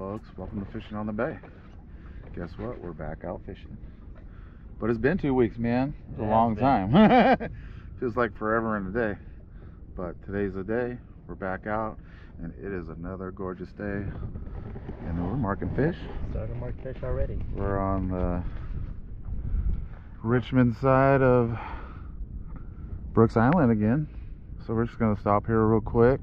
folks? Welcome to Fishing on the Bay. Guess what? We're back out fishing. But it's been two weeks, man. It's a Yeah, long it's time. Feels like forever in a day. But today's the day. We're back out, and it is another gorgeous day. And we're marking fish. Starting to mark fish already. We're on the Richmond side of Brooks Island again. So we're just gonna stop here real quick.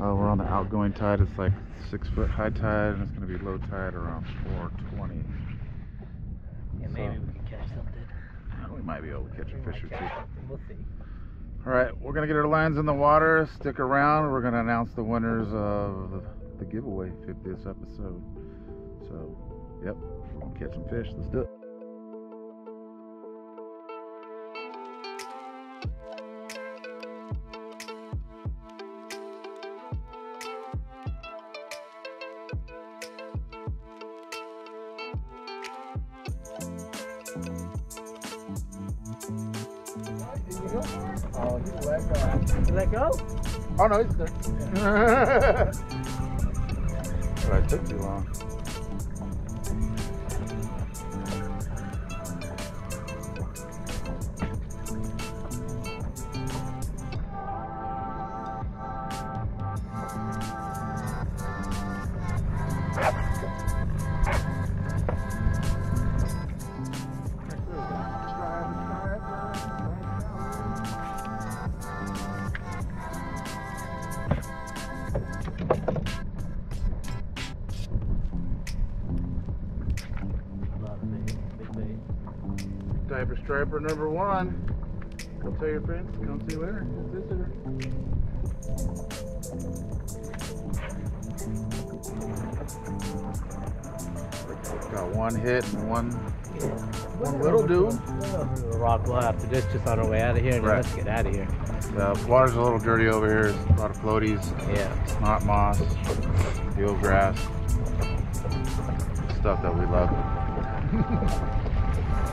Uh, we're on the outgoing tide. It's like six foot high tide, and it's gonna be low tide around 420. Yeah, maybe we can catch something. We might be able to catch a fish or two. We'll see. All right, we're gonna get our lines in the water. Stick around. We're gonna announce the winners of the, the giveaway 50th episode. So, yep, we're gonna catch some fish. Let's do it. Oh no, he's there. but I took too long. Come see winner. Visitor. Got one hit and one one little dude. The rock will after this, just on our way out of here. And Right. let's get out of here. The water's a little dirty over here. There's a lot of floaties. Yeah. Snot moss, eel grass, stuff that we love.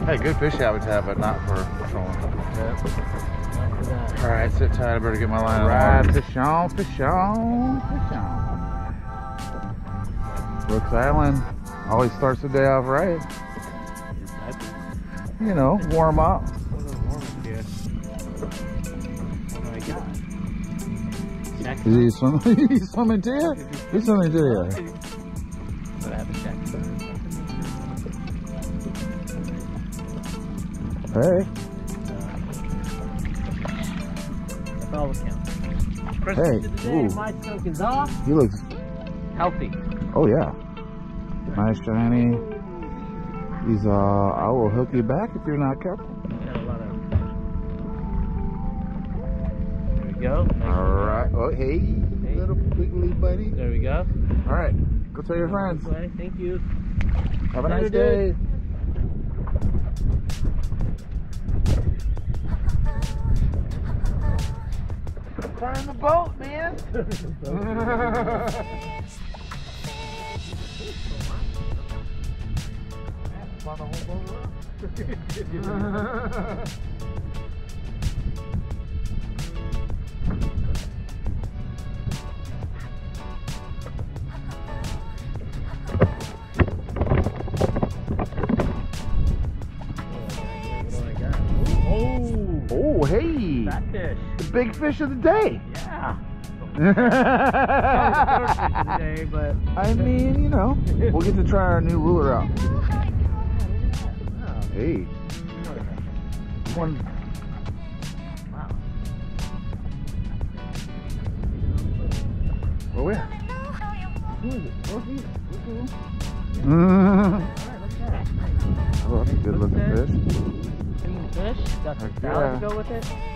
hey, good fish habitat, but not for trolling. All right, sit tight. I better get my line. All right, fish on, fish on, fish on. Brooks Island always starts the day off right. You know, warm up. Is he swimming? He's swimming to you? He's swimming to you. Hey, Hey, Christmas today, my stroke is off. he looks. Healthy. Oh yeah, nice shiny. He's uh, I will hook you back if you're not careful. Got a lot of. There we go. Nice All right. Oh hey, Hey. little wiggly buddy. There we go. All right, go tell your friends. Thank you. Have a nice day. Turn the boat, man. Oh, big fish of the day. Yeah. I today, but mean, you know, we'll get to try our new ruler out. Hey, one. Wow. Where we at? Who is it? He. All right, look at. Oh, that's a good looking fish. Clean fish. Got some salad to go with it.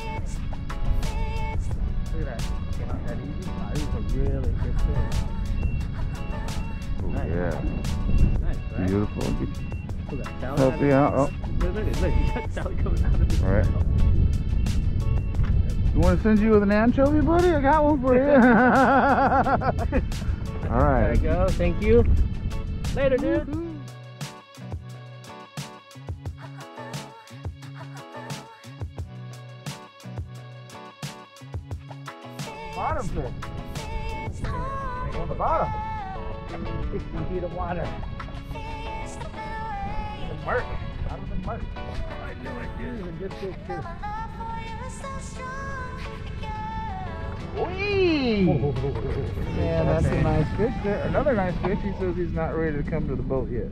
Look at that. Came out that easy. Wow, this is a really good fish. Oh, Nice. yeah, Nice, right? beautiful. Get- Look at that salad. Help you out. Oh, Look, look, look. You got salad coming out of his All right. mouth. you want to send you with an anchovy, buddy? I got one for you. All right. There right. you go. Thank you. Later, dude. Bottom fish. On the bottom. 60 feet of water. Mark. Out of mark. I know I did. A good fish too. Whee! Yeah, that's a nice fish there. Another nice fish. He says he's not ready to come to the boat yet.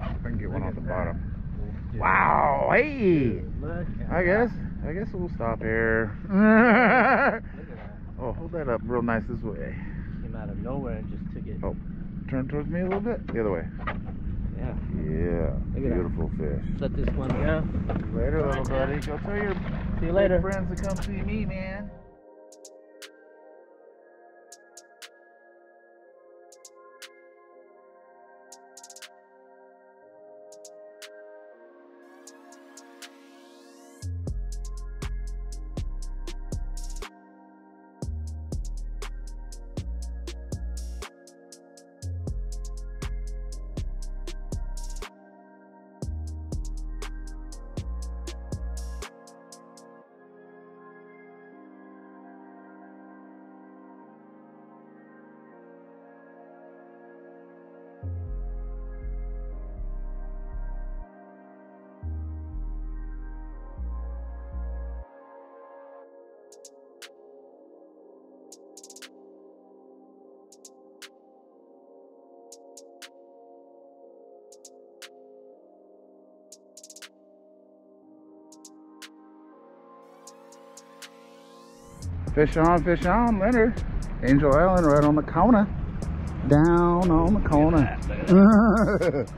I can get one off the bottom. Wow! Hey! I guess. I guess we'll stop here. Look at that. oh, hold that up real nice this way. Came out of nowhere and just took it. Oh. Turn towards me a little bit. The other way. Yeah. Yeah. At that. Beautiful fish. Let this one go. Later, little buddy. Go tell your See you later. friends to come see me, man. Fish on, fish on, Leonard. Angel Island right on the corner. Down on the corner.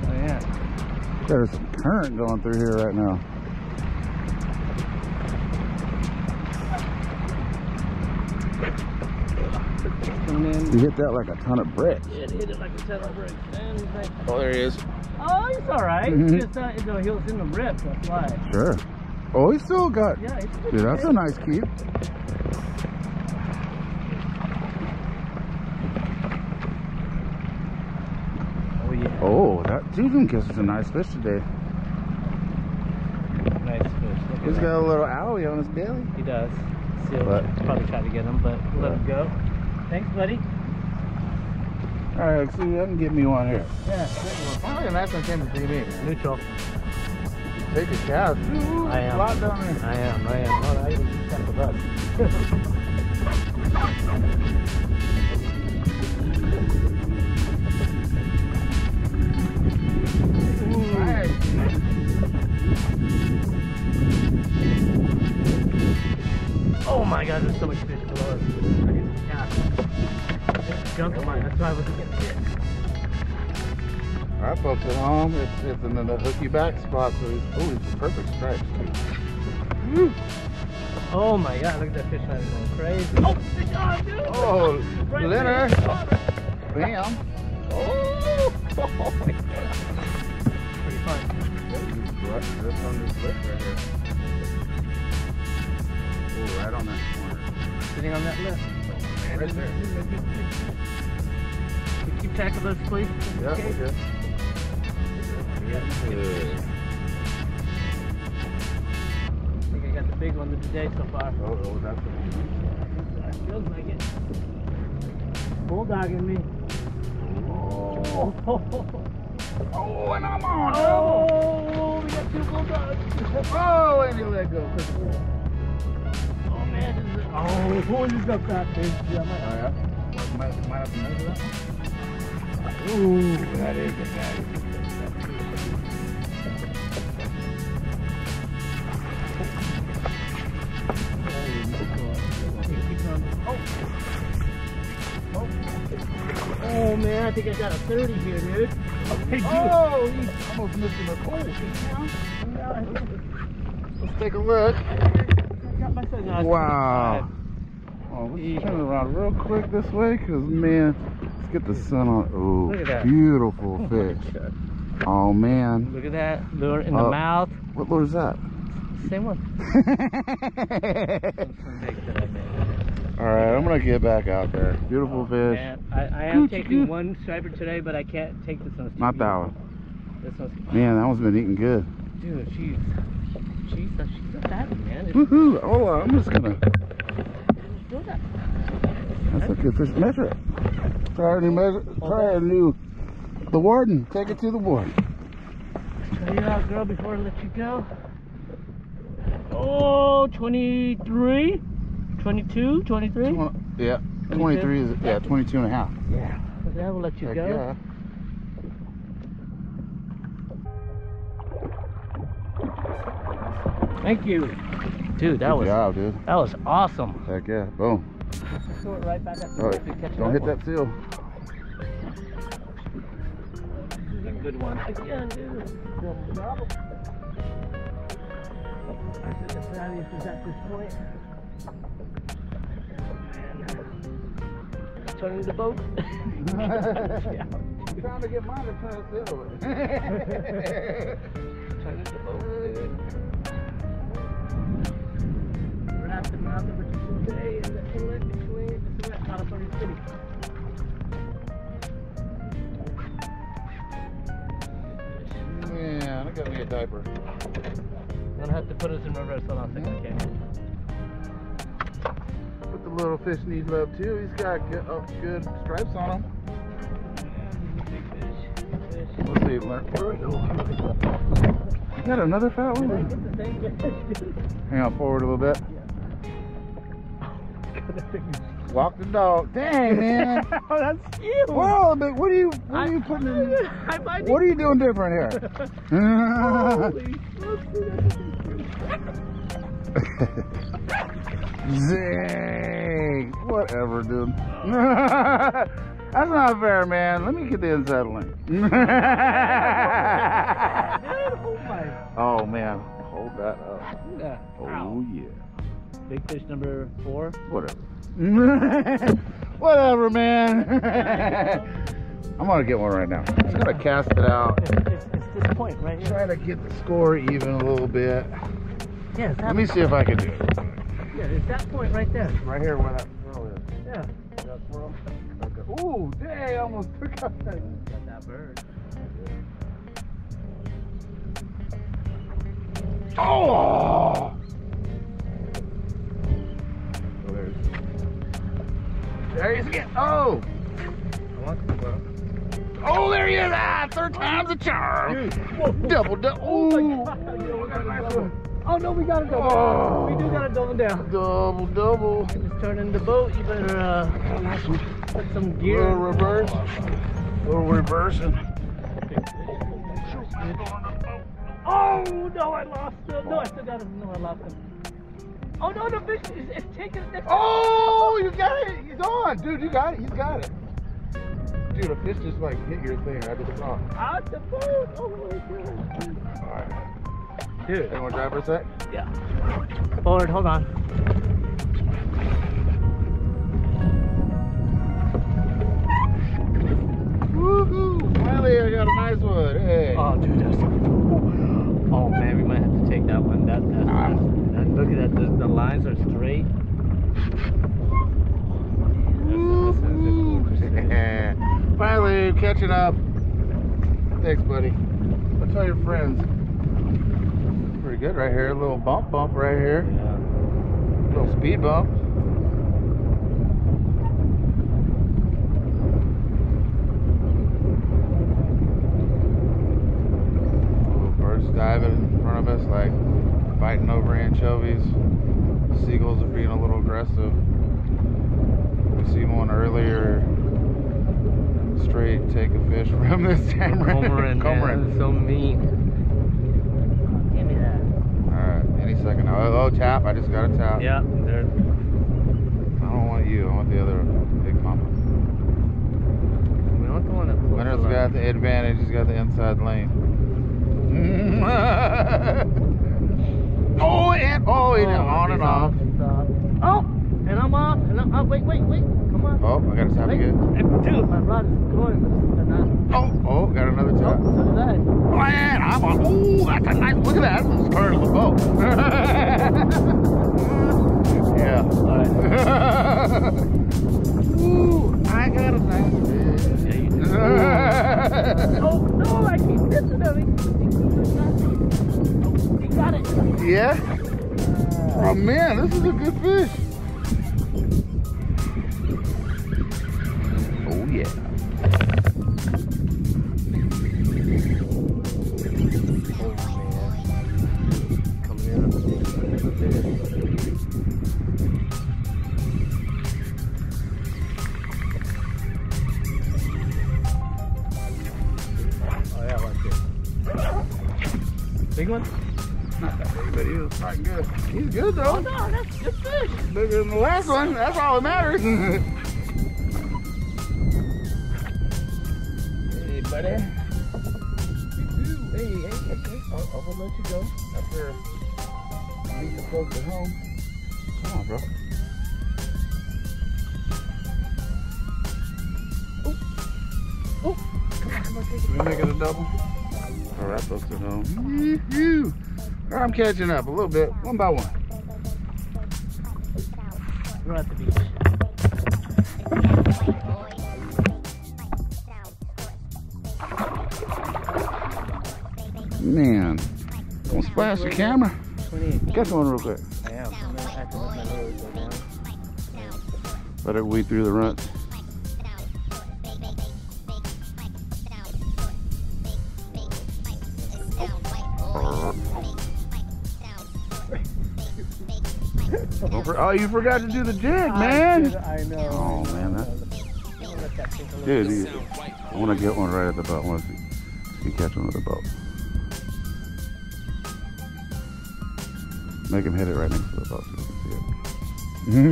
Oh yeah. There's some current going through here right now. You hit that like a ton of bricks. It hit it like a ton of bricks. And like, Oh, there he is. oh, he's all right. Mhm. Just uh, you know, he was in the rip. That's why. Sure. Oh, he still got. Yeah. It's good Dude, that's a nice keep. Oh yeah. Oh, that Susan Kiss is a nice fish today. Nice fish. He's that. got a little owie on his belly. He does. Seal But- probably try to get him, but let him go. Thanks, buddy. All right, see, I can get me one here. Yeah. Finally, a nice one came to me. Neutral. Take a cast. Ooh, I am. A lot down there. I am. I am. Oh, I even just got the. Nice. Oh my god, there's so much fish below us. I need to cast. It's junk of mine. That's why I wasn't getting hit. All right, folks at home, it's, it's in the hooky back spot, so he's, oh, he's a perfect strike. Woo. Oh my god, look at that fish line going crazy. Oh, fish on, dude! Oh, Right. Leonard. Bam. Oh! oh my god. Pretty fun. Just on this lip right here. Oh, right on that corner. Sitting on that lip. Right there. You keep track of those, please. Yeah, Okay. We're good. Good. I think I got the big one of the day so far. Oh, oh, that's That feels like it. Bulldogging me. Oh. Oh, oh, and I'm on. oh, we got two bulldogs. Oh, and he let go. Oh man, is oh, oh, this got that fish. Yeah, Oh, my, yeah? Might, might have to measure that ooh, That is a bad Oh. oh man, I think I got a 30 here, dude. Okay, dude. Oh, he's almost missing a pole. Let's take a look. I got my son. No, it's Wow. Oh, let's turn around real quick this way, cause man, let's get the sun on. Oh, Look at that. beautiful Oh, fish. Oh man, Look at that lure in the Oh. mouth. what lure is that? Same one. All right, I'm gonna get back out there. Beautiful oh, fish. Man, I, I am taking coo. one striper today, but I can't take this one. Not that one. This one's Man, that one's been eating good. dude. She's she's a, she's a fatty man. Woohoo! Oh, I'm just gonna. That's a good fish. Measure it. Try a new measure. Try a new. The warden. Take it to the warden. Try you out, girl, before I let you go. Oh, 23, 22, 23? Twen- Yeah. 23 is, yeah, 22 and a half. Yeah. Okay, I will let you Heck go. yeah. Thank you. Dude, that Good was job, dude. that was awesome. Heck yeah. Boom. Throw it right back up All catch Don't hit that seal. This is a good one. Again, dude. I think the fattiest is at this point. Turning the boat. yeah. Trying to get mine to turn the. Turning the boat. We're at the mouth of Richardson Bay in the inlet between the California City. Man, I got me a diaper. I'm gonna have to put us in reverse. Hold on a second, okay? Little fish need love too. He's got good, uh, good stripes on him. Let's see. We go? You got another fat I one? get the same fish. Hang on forward a little bit. Yeah. Walk the dog. Dang, man. oh, that's huge. Well, but what are you? What are you putting in? I might What are you doing different here? Holy Zing. Whatever, dude. That's not fair, man. Let me get the inside link. Oh man, hold that up. Yeah. Oh yeah. Big fish number four. Whatever. Whatever, man. I'm gonna get one right now. Just gonna cast it out. It's, it's, it's this point right here. Try to get the score even a little bit. Yeah, Let me see if I can do it. Yeah, it's that point right there. Right here where that swirl is. Yeah. That swirl? Okay. Ooh, dang, I almost took out that. Got that bird. Oh! Oh, there's. There he is again. Oh! Oh, there he is! Ah, third time's a charm. Double, double. Oh my Ooh. god. We got a nice one. Oh no, we gotta double. Oh. We do gotta double down. Double, double. Just turn in the boat. You better uh, put some gear. Little reverse. Little reversing. Oh no, I lost him. No, I still got him. No, I lost him. Oh no, the fish is it's taking it. Oh, you got it. He's on. Dude, you got it. He's got it. Dude, a fish just like hit your thing. I just saw. Out the boat. Oh my god. All right. Dude. You want to drive for a sec? Yeah. Forward, hold on. Woohoo! Finally, I got a nice one. Hey. Oh, dude, that's. Oh man, we might have to take that one. That, that's, Ah. that's, look at that. The, the lines are straight. Finally, catching up. Thanks, buddy. I'll tell your friends. Pretty good right here. A little bump bump right here. Yeah. little speed bump. Little birds diving in front of us like fighting over anchovies. Seagulls are being a little aggressive. We seen one earlier. Straight take a fish from this tamarind. Cormorant, Cormorant. man, so mean. Give me that. Alright, any second. Oh, oh, tap. I just got a tap. Yeah, there. I don't want you. I want the other big mama. We want to pull Winner's the got the advantage. He's got the inside lane. oh, and oh, and Oh, on and off. off. Oh, and I'm off. And I'm, oh, wait, wait, wait. Come on. Oh, I got a tap again. Dude, my rod is going, but it's not. Oh, oh, got another Oh, tap. so did I. Oh, and I'm on. Oh, that's a nice. Look at that. That's the start of the boat. yeah. All right. Ooh, I got a nice Yeah, you did. Oh, no, I keep missing him. He, he got it. yeah? Oh man, this is a good fish. Fighting good. He's good Oh though. no, that's good fish. Bigger than the last one. That's all that matters. hey, buddy. Hey, hey, hey, hey. I'll, I'll let you go after I meet the folks at home. Come on, bro. Oh, come on, come on, take it. We make it a double. All right, folks at home. I'm catching up a little bit, one by one. We're at the beach. Man, don't splash the camera. 28. Catch one real quick. I am. I'm gonna have to let my lures go down. Let it weed through the runts. Oh, you forgot to do the jig, I man. did- I know. Oh, man, that- I'm gonna let that sink a little Dude, you, I want to get one right at the boat. I want to see, see catch one with the boat. Make him hit it right next to the boat so you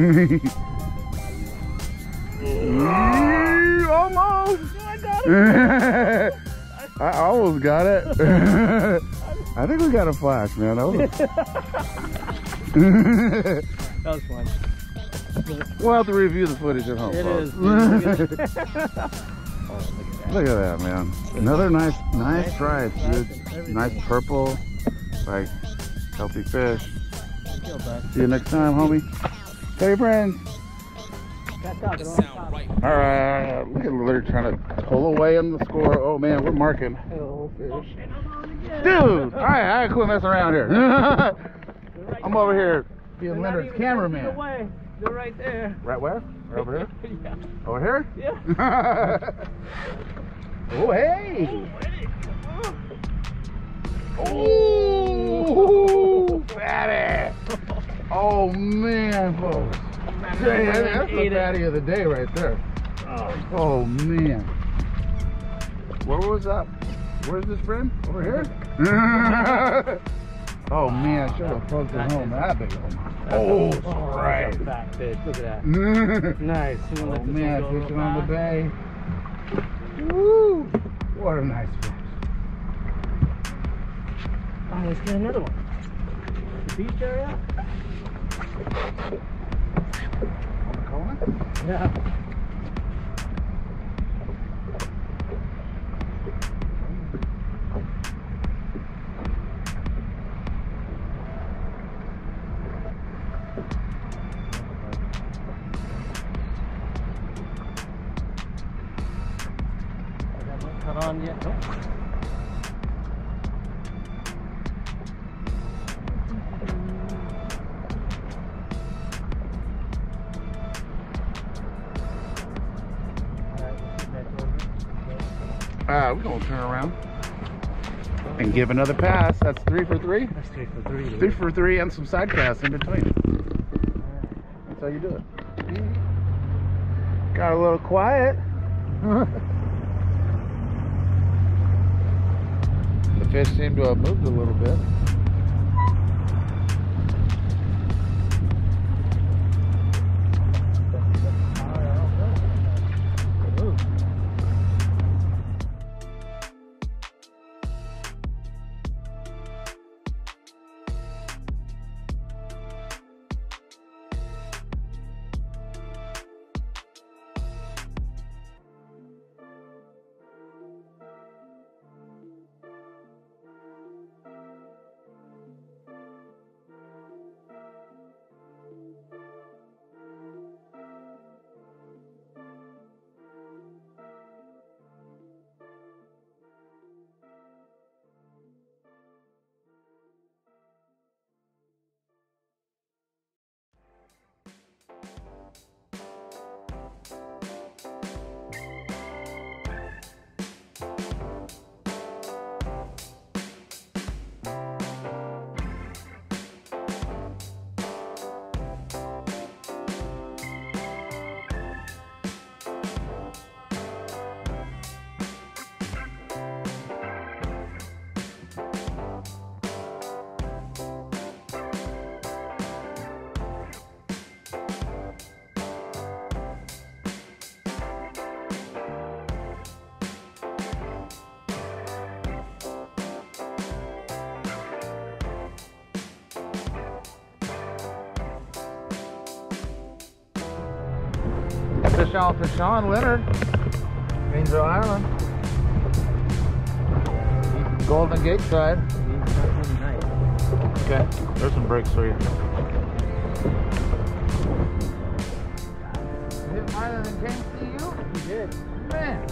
can see it. Almost. Oh, I got it. I almost got it. I think we got a flash, man. That was That was fun. we'll have to review the footage at home. It folks. is. Look at that. Oh, look at that. Look at that, man. Another nice, nice Nice stripes, stripes dude. everything. Nice purple, like healthy fish. See you next time, homie. Tell your friends. Got talking on top. All right, look at Leonard trying to pull away on the score. Oh man, we're marking. Oh. Dude, all right, I quit messing around here. I'm over here being They're Leonard's cameraman. away. They're right there. Right where? Right over here? yeah. Over here? Yeah. oh, hey. Oh. Oh, fatty. Oh, man, folks. Hey, that's the Ate fatty of the day right there. Oh, Oh, man. Where was that? Where's this friend? Over here? oh, man, I should have folks at home. That big one. Oh, that's right. a fat fish. Look at that. oh, Nice. You wanna oh, let man, fishing on the bay. Woo! What a nice fish. Oh, let's get another one. The beach area? On the corner? Yeah. Haven't on yet. Nope. Alright, let's get back over. Ah, we're gonna turn around and give another pass. That's three for three. That's three for three. Three for three and some side casts in between. That's how you do it. Got a little quiet. fish seem to have moved a little bit. Fish on, fish Sean Leonard. Gainesville Island. Golden Gate side. Okay, there's some breaks for you. Hit mine and came to you? He did. Man.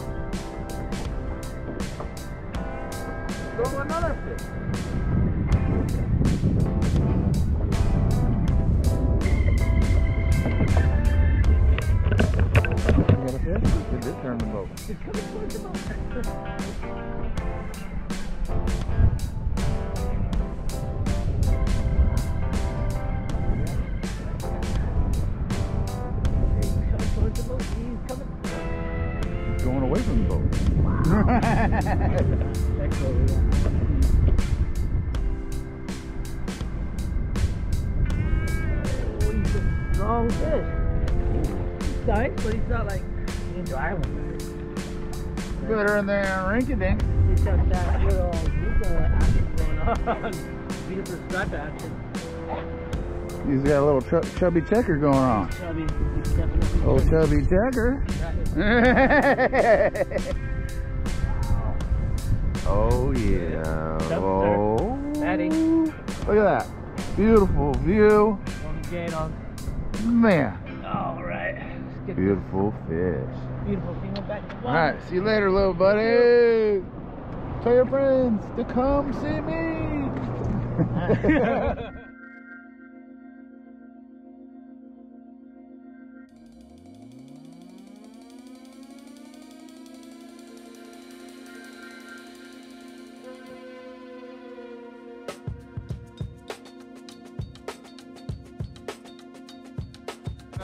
Go another fish? It did turn the boat. It's coming towards the boat. He's coming towards the boat. He's. Going away from the boat. Excellent. in there, rinky dink. He's got that little zebra action going on. Zebra stripe action. He's got a little ch- chubby checker going on. Chubby. Oh, chubby checker. oh, yeah. Oh. Look at that. Beautiful view. On the gate on. Man. All right. Let's get this Beautiful fish. Beautiful thing back All See you later, little buddy. Tell your friends to come see me.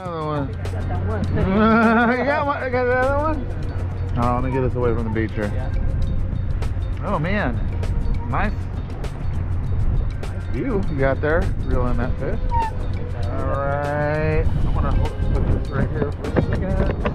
Another one. I got one. you got one? You got the other one? Oh, let me get us away from the beach here. Oh man, nice, nice view you got there, reeling that fish. All right, I'm gonna put this right here for a second.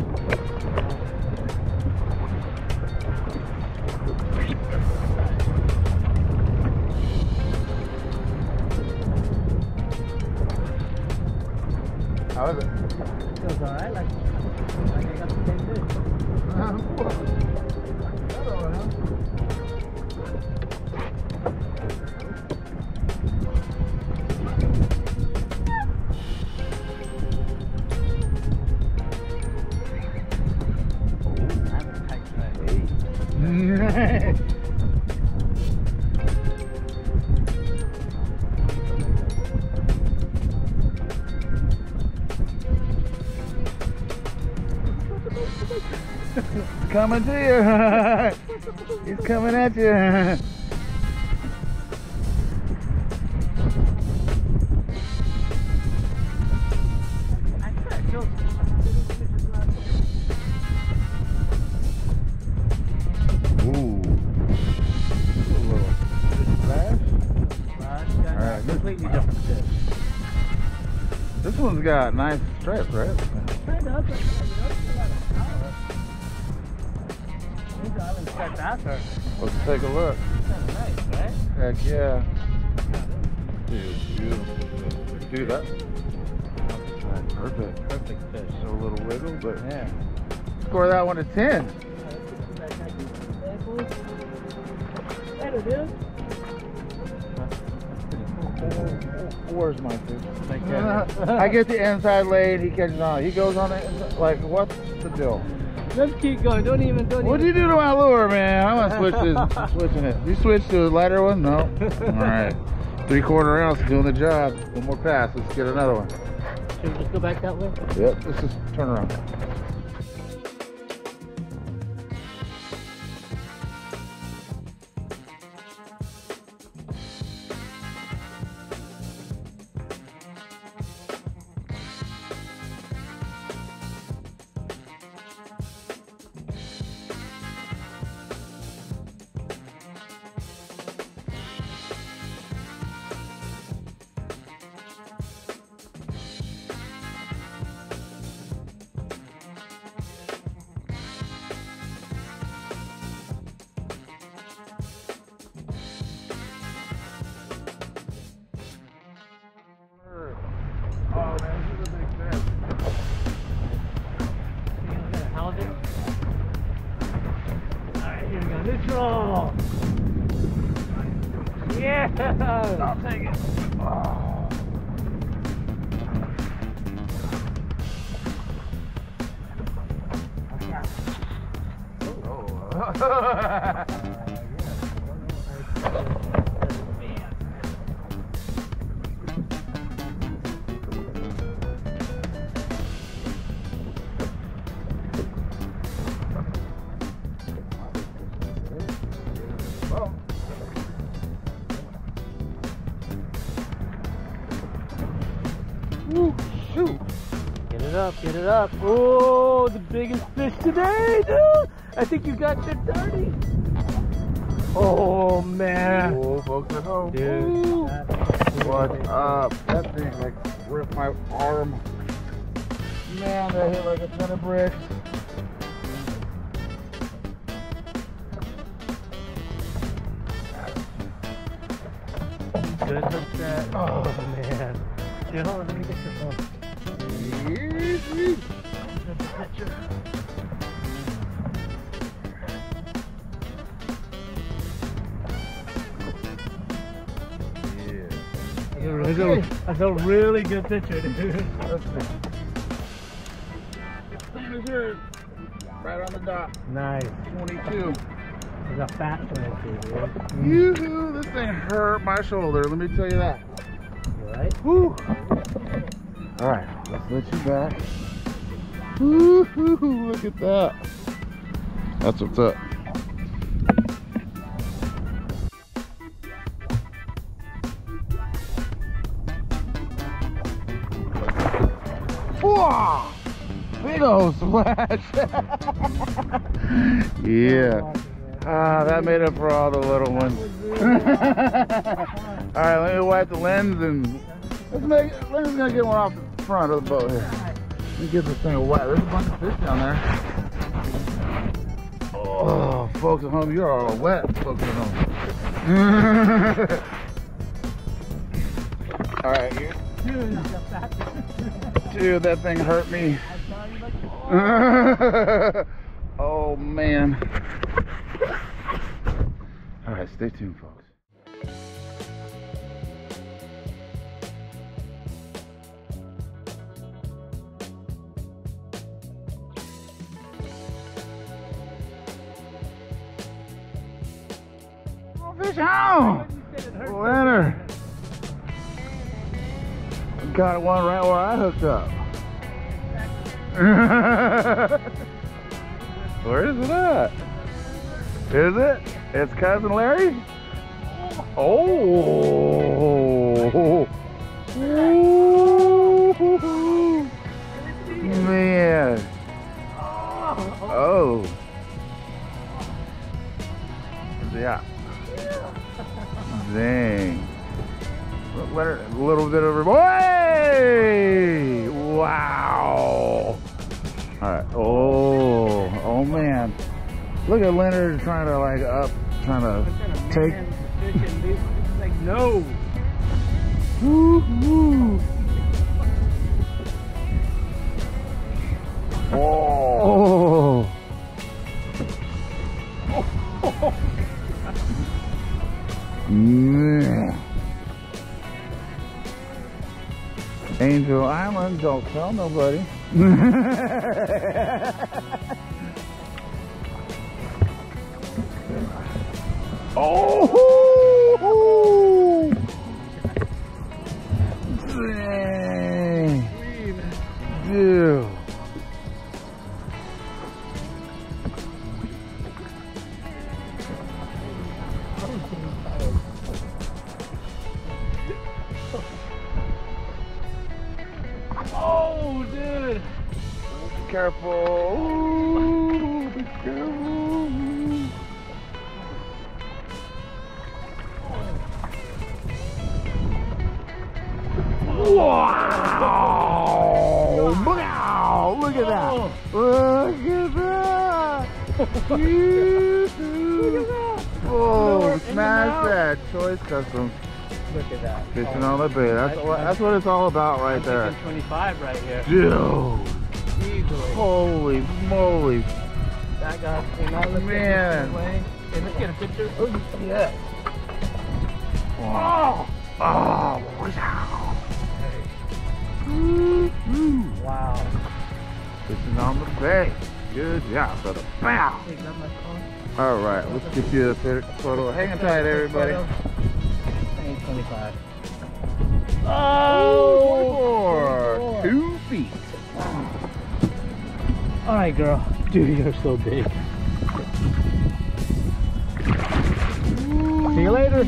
Coming to you. He's coming at you. I tried. Feels. Ooh. These island striped bass are Let's take a look. kind of nice, right? Heck yeah. Dude, beautiful. Dude, that. That's perfect. Perfect fish. Just a little wiggle, but Yeah. score that one a 10. Better, dude. Where's my fish? I get the inside lane, he catches on. He goes on it. Like, what's the deal? Let's keep going. Don't even. Don't What'd you do to my lure, man? I'm gonna switch this, switching it. You switch to a lighter one? No. All right. Three quarter ounce doing the job. One more pass. Let's get another one. Should we just go back that way? Yep. Let's just turn around. I'll take it. It up, get it up. Oh, the biggest fish today, dude. I think you got your 30. Oh, man. Oh, folks at home. Dude. Woo. What up? That thing like ripped my arm. Man, that hit like a ton of bricks. Good hook. Oh, man. Dude, hold on, let me get your phone. That's a, that's a- really good picture, dude. Let's see. Look here. Right on the dot. Nice. 22. There's a fat one too, dude. Yoo-hoo, this thing hurt my shoulder, let me tell you that. You right? Woo. All right, let's let you back. Look at that. That's what's up. Whoa! Big old splash. yeah. Ah, that made up for all the little ones. all right, let me wipe the lens and let's make. Let's get one off front of the boat here. Let me get this thing wet. There's a bunch of fish down there. Oh, folks at home, you're all wet, folks at home. all right, you. Dude, that thing hurt me. Oh man. All right, stay tuned, folks. Said. Leonard. Got one right where I hooked up. Where is it at? Is it? It's cousin Larry? Oh. Man. Oh. Yeah. Dang. Leonard, a little bit of Hey! Wow. All right. Oh, oh man. Look at Leonard trying to like up, trying to take. Like, no. Woo, woo. Oh. Don't tell nobody. Brother. Bow. Hey, my. All right, let's get you a photo. Hang tight, everybody. I 25. Oh, 24. two feet. All right, girl. Dude, you're so big. See you later.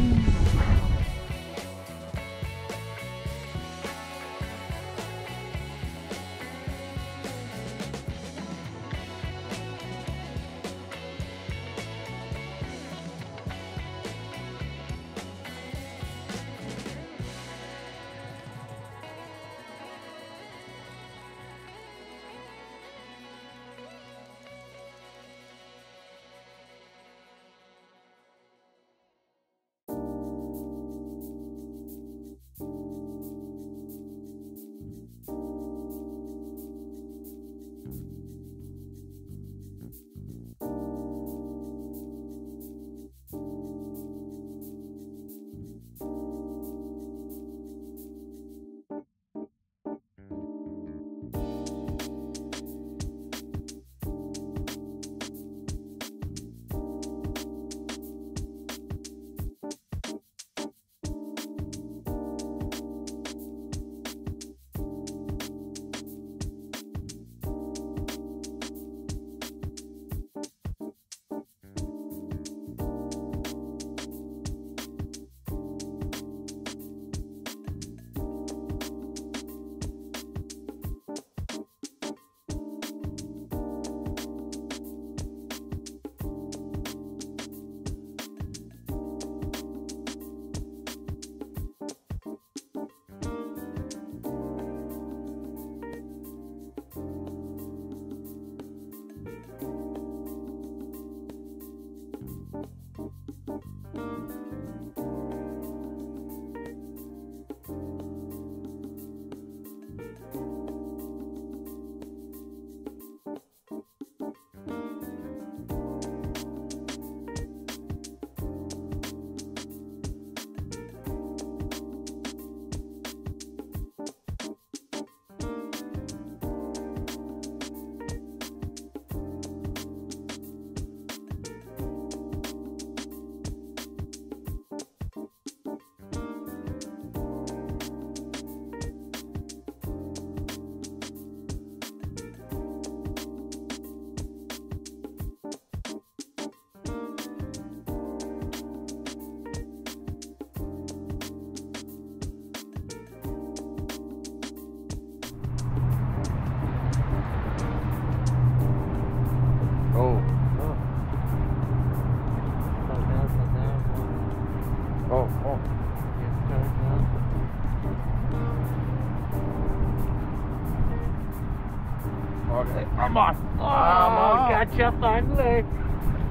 Gotcha finally.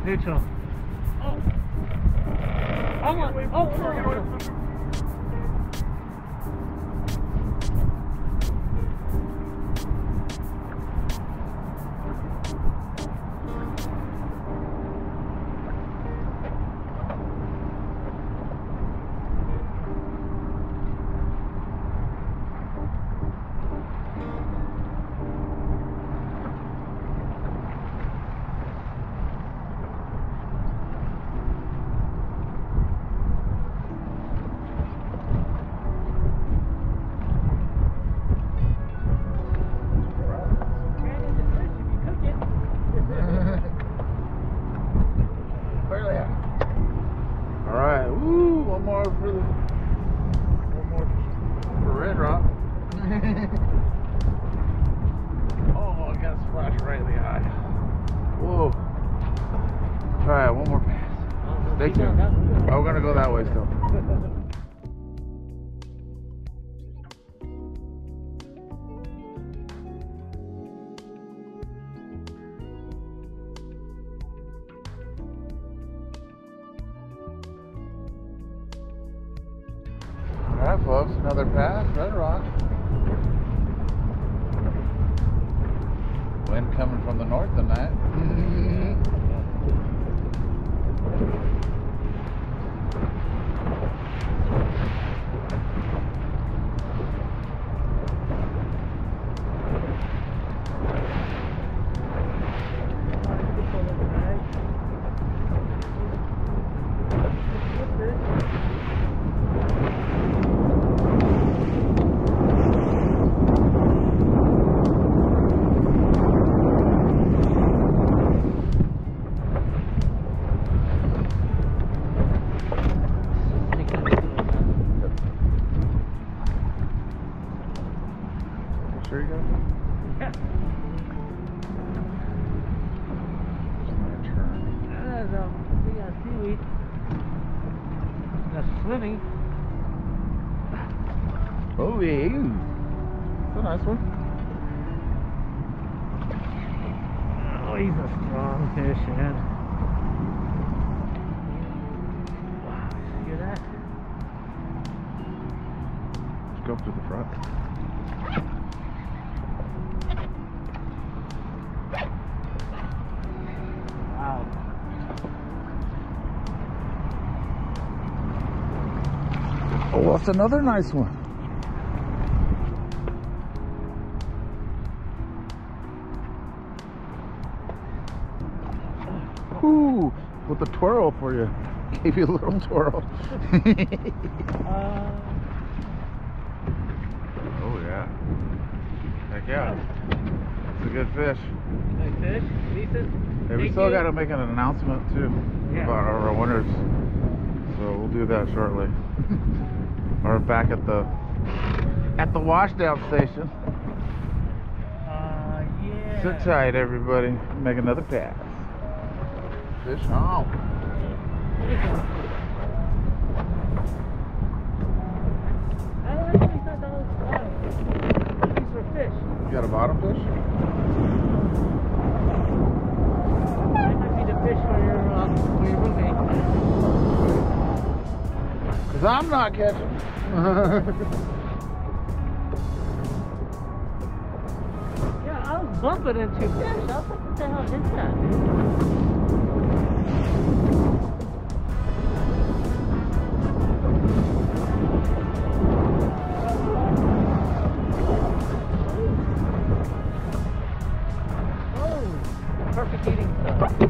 Neutral. Oh. Oh, my- oh, oh, more for the, one more for Red Rock. oh, I got splashed right in the eye. Whoa. All right, one more pass. Stay tuned. Oh, we're gonna go that way still. Sure you got Yeah. turn. There's um, we got seaweed. That's swimming. Oh, yeah. It's a nice one. Oh, he's a strong fish, man. Wow, see that? Let's go up to the front. That's another nice one. Ooh, with a twirl for you. Gave you a little twirl. Uh, oh yeah. Heck yeah. It's a good fish. nice fish, decent. Hey, we Thank still you. got to make an announcement too Yeah. about our winners. So we'll do that shortly. We're back at the at the washdown station. Uh, yeah. Sit tight, everybody. Make another pass. Fish on. I actually thought that was bottom. These were fish. You got a bottom fish? That might be fish for your, uh, for your roommate. Cause I'm not catching. Yeah, I was bumping into fish. I was like, what the hell is that? Oh, perfect eating stuff.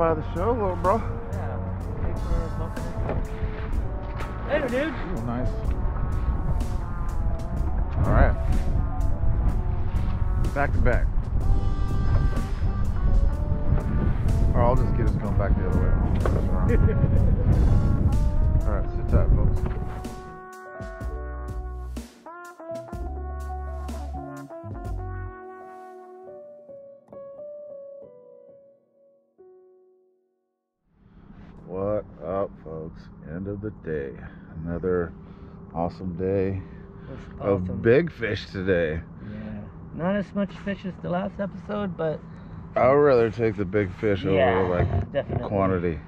By the show, little bro. Yeah. Later, dude. Ooh, nice. All right. Back to back. Or I'll just get us going back the other way. End of the day. Another awesome day That's of big fish today. Yeah. Not as much fish as the last episode, but I would rather take the big fish yeah, over like definitely. quantity.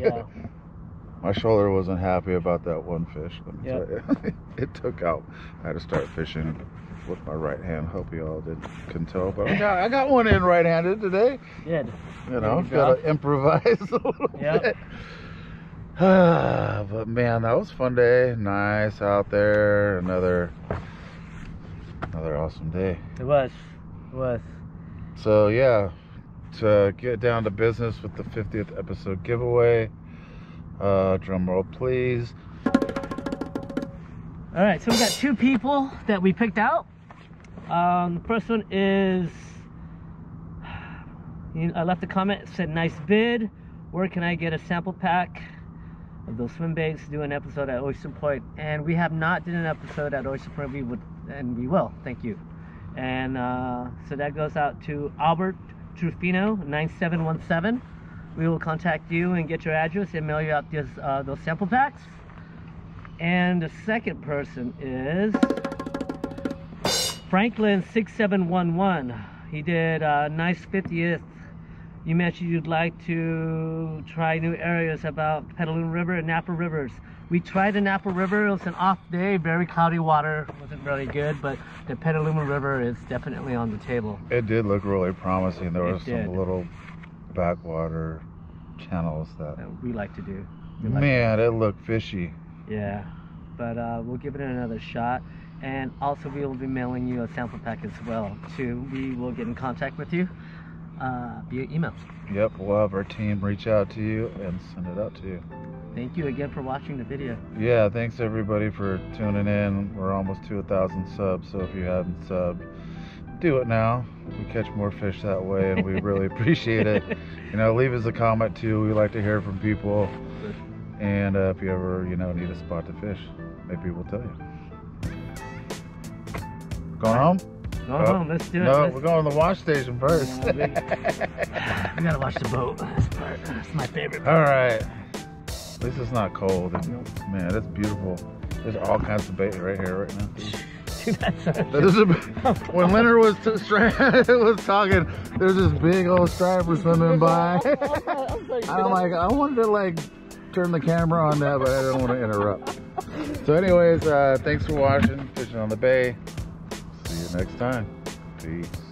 Yeah. My shoulder wasn't happy about that one fish. Let me Yep. tell you. it took out. I had to start fishing with my right hand. Hope you all didn't can tell, but I got I got one in right-handed today. Good. You know, Good got to improvise a little Yep. bit. but man, that was a fun day. Nice out there. Another another awesome day. It was. It was. So yeah, to get down to business with the 50th episode giveaway. Uh, drum roll, please. All right, so we got two people that we picked out. Um, the first one is, I left a comment, said, nice bid. Where can I get a sample pack those swim baits? Do an episode at Oyster Point. And we have not done an episode at Oyster Point, we would, and we will, thank you. And uh, so that goes out to Albert Trufino, 9717. We will contact you and get your address and mail you out this, uh, those sample packs. And the second person is Franklin six seven one one. He did a nice fiftieth. You mentioned you'd like to try new areas about Petaluma River and Napa Rivers. We tried the Napa River. It was an off day, very cloudy water, wasn't really good. But the Petaluma River is definitely on the table. It did look really promising. There It was did. some little backwater channels that. That we like to do. We like- Man, it looked fishy. Yeah, but uh, we'll give it another shot. And also, we will be mailing you a sample pack as well. Too, we will get in contact with you uh, via email. Yep, we'll have our team reach out to you and send it out to you. Thank you again for watching the video. Yeah, thanks everybody for tuning in. We're almost to a thousand subs, so if you haven't subbed, do it now. We catch more fish that way, and we really appreciate it. You know, leave us a comment too. We like to hear from people, and uh, if you ever, you know, need a spot to fish, maybe we'll tell you. Going home? Go Oh, home. Let's do it. No, Let's- we're going to the wash station first. Oh, we- we gotta watch the boat. That's, part, that's my favorite. All right. At least it's not cold. And, man, that's beautiful. There's all kinds of bait right here right now. Dude, that's a, when Leonard was was talking, there's this big old striper swimming by. I'm like, I wanted to like turn the camera on that, but I don't want to interrupt. So, anyways, uh, thanks for watching Fishing on the Bay. Next time. Peace.